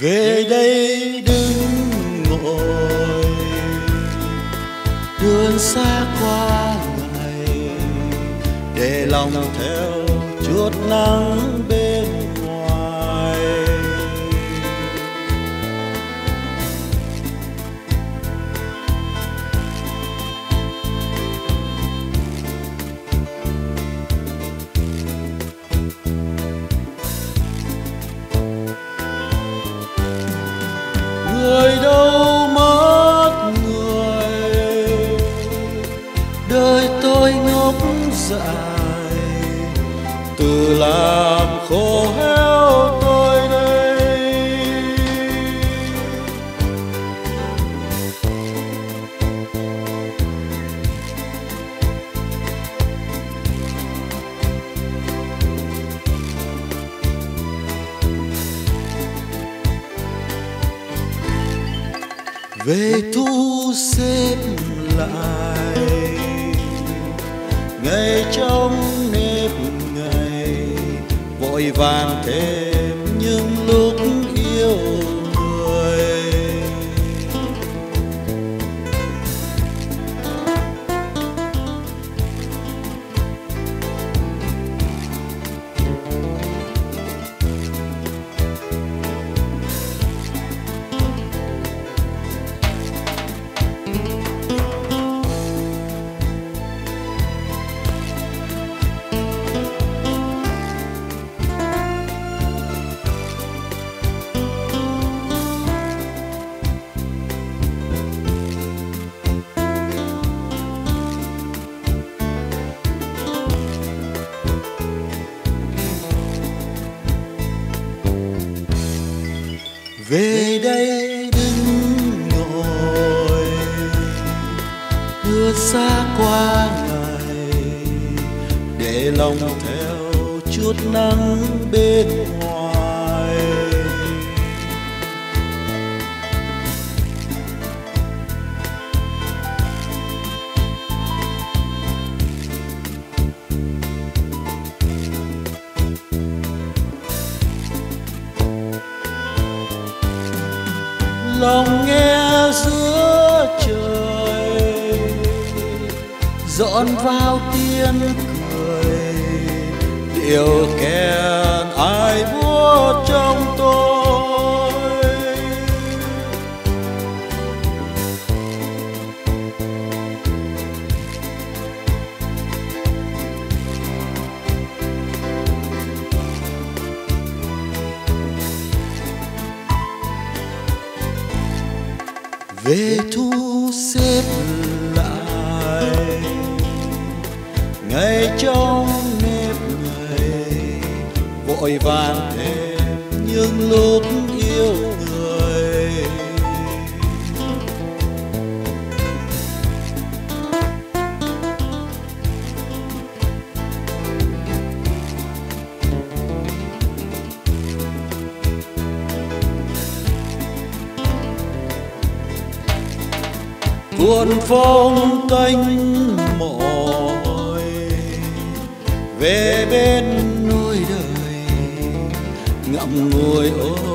Về đây đứng ngồi đường xa qua ngày để lòng theo chút nắng người đâu mất người? Đời tôi ngốc dại. Về thu xếp lại. Ngày trong nếp ngày vội vàng thêm. Về đây đứng ngồi đưa xa qua ngày, để lòng theo chút nắng bên ngoài. Lòng nghe giữa trời. Dọn vào tiếng cười điệu kèo về thu xếp lại ngày trong nếp ngày vội vàng thêm những lúc yêu tuôn phong cánh mỏi. Về bên núi đời ngậm ngùi ôi.